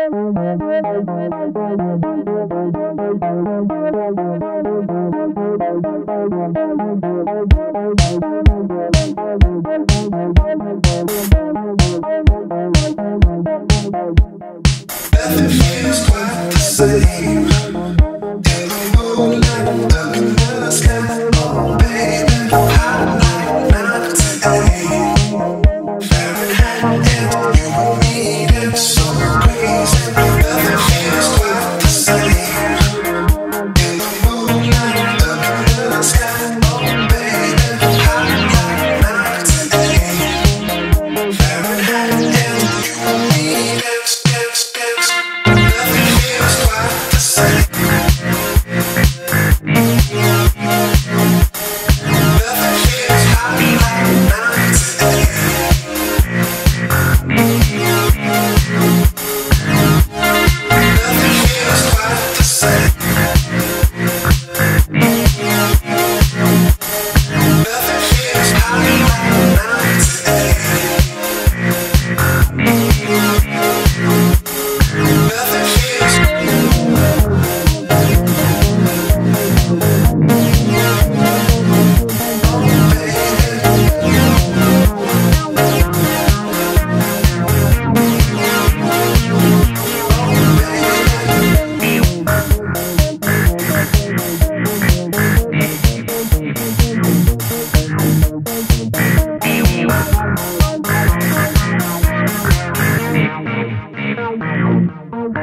Nothing feels quite the same.